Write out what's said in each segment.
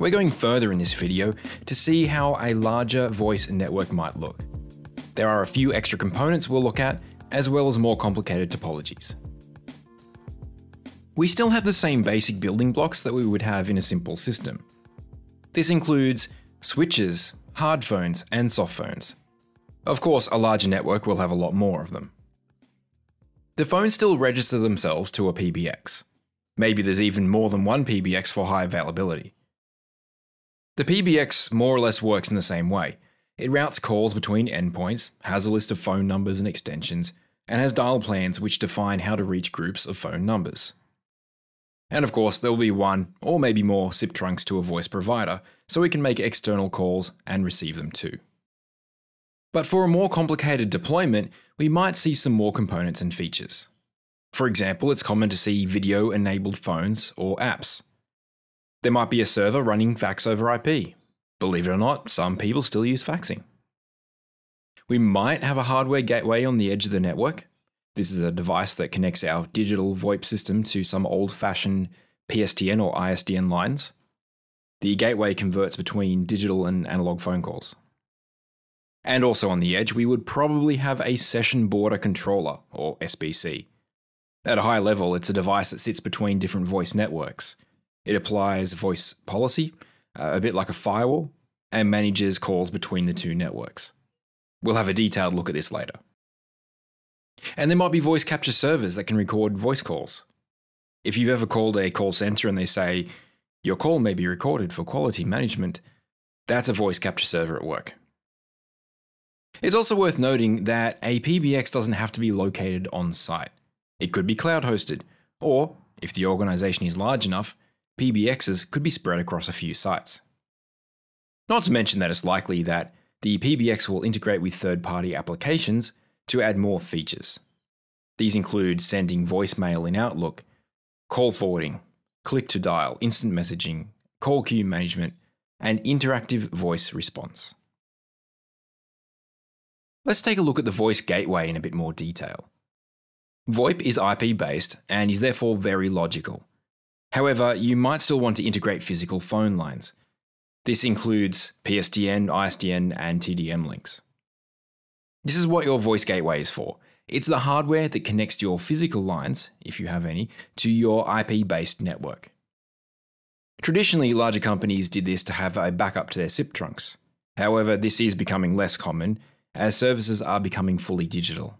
We're going further in this video to see how a larger voice network might look. There are a few extra components we'll look at, as well as more complicated topologies. We still have the same basic building blocks that we would have in a simple system. This includes switches, hard phones, and soft phones. Of course, a larger network will have a lot more of them. The phones still register themselves to a PBX. Maybe there's even more than one PBX for high availability. The PBX more or less works in the same way. It routes calls between endpoints, has a list of phone numbers and extensions, and has dial plans which define how to reach groups of phone numbers. And of course, there will be one or maybe more SIP trunks to a voice provider, so we can make external calls and receive them too. But for a more complicated deployment, we might see some more components and features. For example, it's common to see video enabled phones or apps. There might be a server running fax over IP. Believe it or not, some people still use faxing. We might have a hardware gateway on the edge of the network. This is a device that connects our digital VoIP system to some old fashioned PSTN or ISDN lines. The gateway converts between digital and analog phone calls. And also on the edge, we would probably have a session border controller, or SBC. At a high level, it's a device that sits between different voice networks. It applies voice policy, uh, a bit like a firewall, and manages calls between the two networks. We'll have a detailed look at this later. And there might be voice capture servers that can record voice calls. If you've ever called a call center and they say, your call may be recorded for quality management, that's a voice capture server at work. It's also worth noting that a PBX doesn't have to be located on site. It could be cloud hosted, or, if the organization is large enough, PBXs could be spread across a few sites. Not to mention that it's likely that the PBX will integrate with third party applications to add more features. These include sending voicemail in Outlook, call forwarding, click to dial, instant messaging, call queue management, and interactive voice response. Let's take a look at the voice gateway in a bit more detail. VoIP is IP based and is therefore very logical. However, you might still want to integrate physical phone lines. This includes PSTN, ISDN, and TDM links. This is what your voice gateway is for. It's the hardware that connects your physical lines, if you have any, to your IP based network. Traditionally, larger companies did this to have a backup to their SIP trunks. However, this is becoming less common as services are becoming fully digital.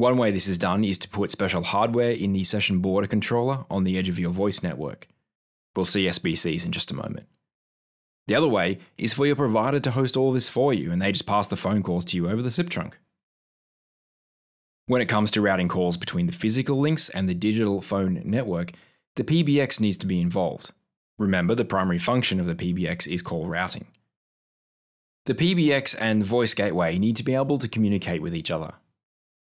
One way this is done is to put special hardware in the session border controller on the edge of your voice network. We'll see SBCs in just a moment. The other way is for your provider to host all this for you and they just pass the phone calls to you over the SIP trunk. When it comes to routing calls between the physical links and the digital phone network, the PBX needs to be involved. Remember, the primary function of the PBX is call routing. The PBX and voice gateway need to be able to communicate with each other.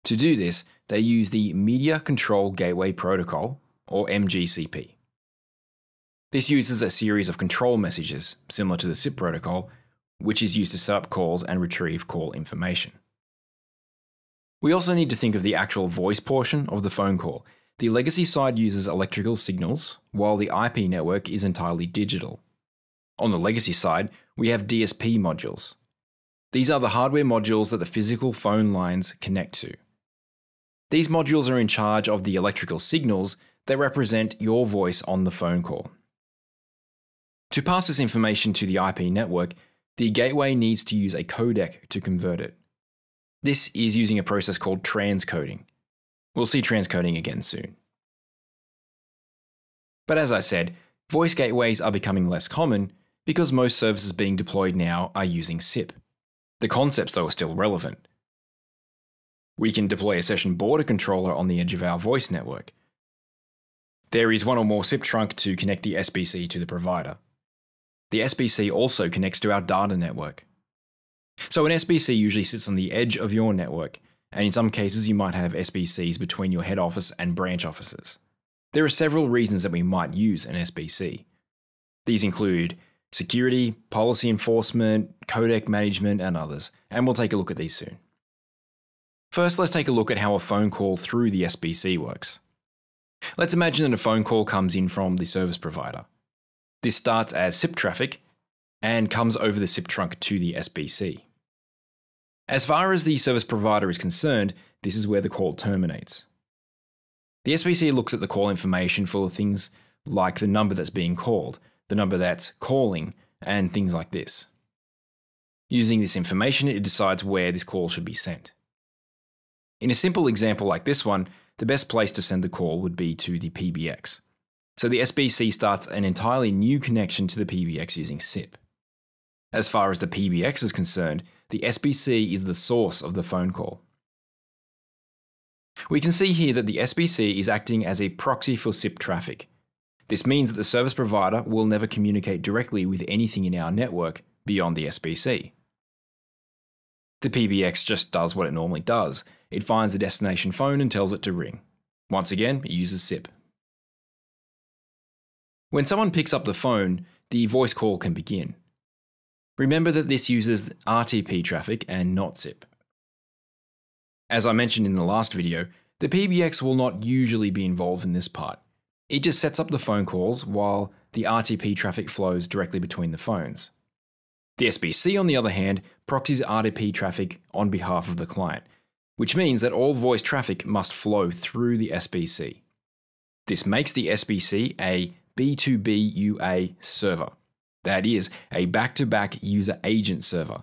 To do this, they use the Media Control Gateway Protocol, or MGCP. This uses a series of control messages, similar to the SIP protocol, which is used to set up calls and retrieve call information. We also need to think of the actual voice portion of the phone call. The legacy side uses electrical signals, while the IP network is entirely digital. On the legacy side, we have DSP modules. These are the hardware modules that the physical phone lines connect to. These modules are in charge of the electrical signals that represent your voice on the phone call. To pass this information to the IP network, the gateway needs to use a codec to convert it. This is using a process called transcoding. We'll see transcoding again soon. But as I said, voice gateways are becoming less common because most services being deployed now are using SIP. The concepts, though, are still relevant. We can deploy a session border controller on the edge of our voice network. There is one or more SIP trunk to connect the SBC to the provider. The SBC also connects to our data network. So an SBC usually sits on the edge of your network, and in some cases you might have SBCs between your head office and branch offices. There are several reasons that we might use an SBC. These include security, policy enforcement, codec management, and others, and we'll take a look at these soon. First, let's take a look at how a phone call through the SBC works. Let's imagine that a phone call comes in from the service provider. This starts as SIP traffic and comes over the SIP trunk to the SBC. As far as the service provider is concerned, this is where the call terminates. The SBC looks at the call information for things like the number that's being called, the number that's calling, and things like this. Using this information, it decides where this call should be sent. In a simple example like this one, the best place to send the call would be to the PBX. So the SBC starts an entirely new connection to the PBX using SIP. As far as the PBX is concerned, the SBC is the source of the phone call. We can see here that the SBC is acting as a proxy for SIP traffic. This means that the service provider will never communicate directly with anything in our network beyond the SBC. The PBX just does what it normally does. It finds the destination phone and tells it to ring. Once again, it uses SIP. When someone picks up the phone, the voice call can begin. Remember that this uses RTP traffic and not SIP. As I mentioned in the last video, the PBX will not usually be involved in this part. It just sets up the phone calls while the RTP traffic flows directly between the phones. The SBC, on the other hand, proxies RTP traffic on behalf of the client, which means that all voice traffic must flow through the SBC. This makes the SBC a B2B UA server. That is, a back to back user agent server.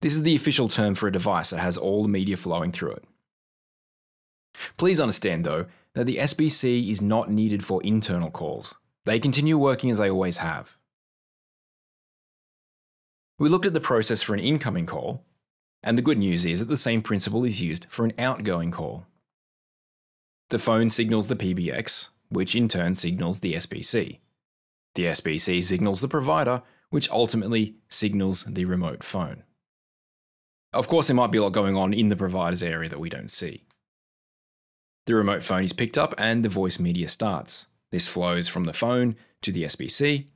This is the official term for a device that has all the media flowing through it. Please understand, though, that the SBC is not needed for internal calls. They continue working as they always have. We looked at the process for an incoming call, and the good news is that the same principle is used for an outgoing call. The phone signals the PBX, which in turn signals the SBC. The SBC signals the provider, which ultimately signals the remote phone. Of course, there might be a lot going on in the provider's area that we don't see. The remote phone is picked up and the voice media starts. This flows from the phone to the SBC,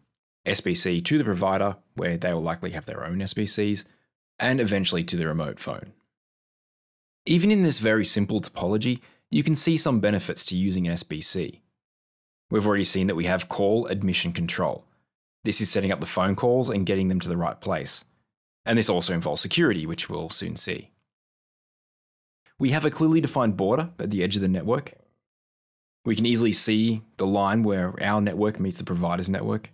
SBC to the provider, where they will likely have their own SBCs, and eventually to the remote phone. Even in this very simple topology, you can see some benefits to using SBC. We've already seen that we have call admission control. This is setting up the phone calls and getting them to the right place. And this also involves security, which we'll soon see. We have a clearly defined border at the edge of the network. We can easily see the line where our network meets the provider's network.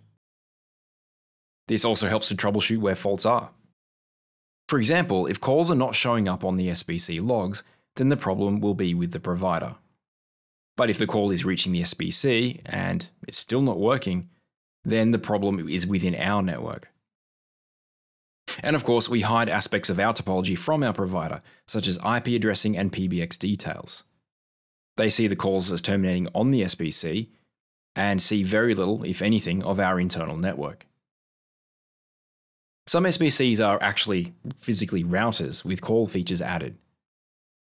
This also helps to troubleshoot where faults are. For example, if calls are not showing up on the SBC logs, then the problem will be with the provider. But if the call is reaching the SBC and it's still not working, then the problem is within our network. And of course, we hide aspects of our topology from our provider, such as IP addressing and PBX details. They see the calls as terminating on the SBC and see very little, if anything, of our internal network. Some SBCs are actually physically routers with call features added.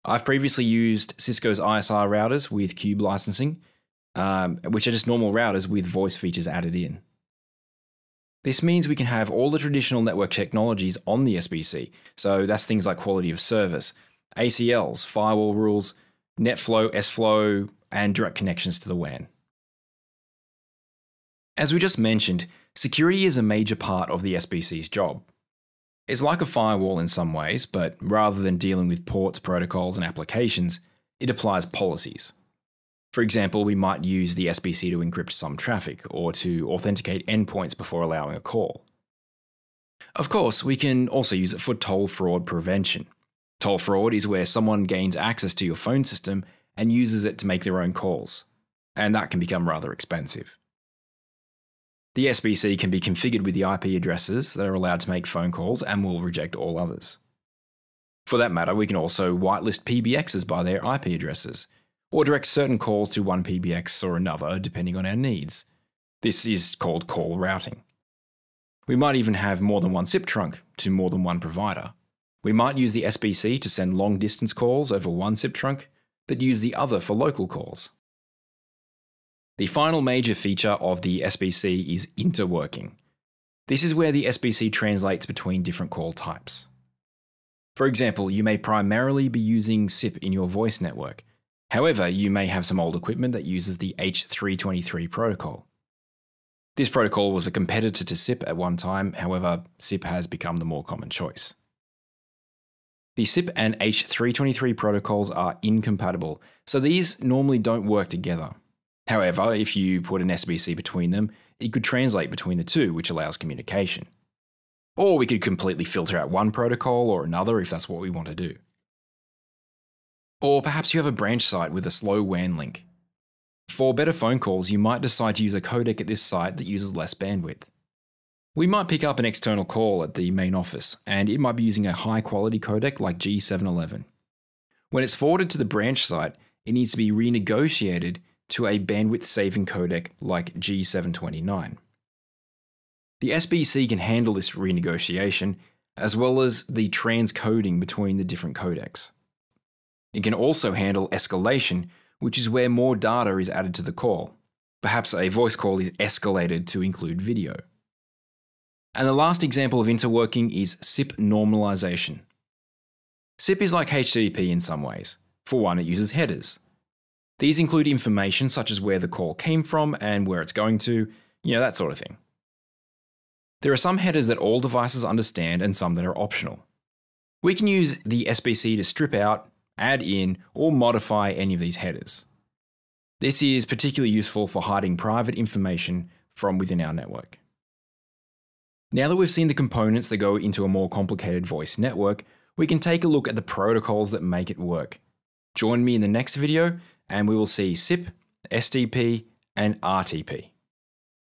I've previously used Cisco's ISR routers with Cube licensing, um, which are just normal routers with voice features added in. This means we can have all the traditional network technologies on the SBC, so that's things like quality of service, ACLs, firewall rules, NetFlow, SFlow, and direct connections to the WAN. As we just mentioned, security is a major part of the SBC's job. It's like a firewall in some ways, but rather than dealing with ports, protocols, and applications, it applies policies. For example, we might use the SBC to encrypt some traffic or to authenticate endpoints before allowing a call. Of course, we can also use it for toll fraud prevention. Toll fraud is where someone gains access to your phone system and uses it to make their own calls, and that can become rather expensive. The SBC can be configured with the IP addresses that are allowed to make phone calls and will reject all others. For that matter, we can also whitelist PBXs by their IP addresses, or direct certain calls to one PBX or another depending on our needs. This is called call routing. We might even have more than one SIP trunk to more than one provider. We might use the SBC to send long distance calls over one SIP trunk, but use the other for local calls. The final major feature of the SBC is interworking. This is where the SBC translates between different call types. For example, you may primarily be using SIP in your voice network, However, you may have some old equipment that uses the H323 protocol. This protocol was a competitor to SIP at one time, however, SIP has become the more common choice. The SIP and H323 protocols are incompatible, so these normally don't work together. However, if you put an SBC between them, it could translate between the two, which allows communication. Or we could completely filter out one protocol or another if that's what we want to do. Or perhaps you have a branch site with a slow WAN link. For better phone calls, you might decide to use a codec at this site that uses less bandwidth. We might pick up an external call at the main office, and it might be using a high quality codec like G711. When it's forwarded to the branch site, it needs to be renegotiated to a bandwidth saving codec like G729. The SBC can handle this renegotiation, as well as the transcoding between the different codecs. It can also handle escalation, which is where more data is added to the call. Perhaps a voice call is escalated to include video. And the last example of interworking is SIP normalization. SIP is like HTTP in some ways. For one, it uses headers. These include information such as where the call came from and where it's going to, you know, that sort of thing. There are some headers that all devices understand and some that are optional. We can use the SBC to strip out, add in, or modify any of these headers. This is particularly useful for hiding private information from within our network. Now that we've seen the components that go into a more complicated voice network, we can take a look at the protocols that make it work. Join me in the next video and we will see SIP, SDP, and RTP.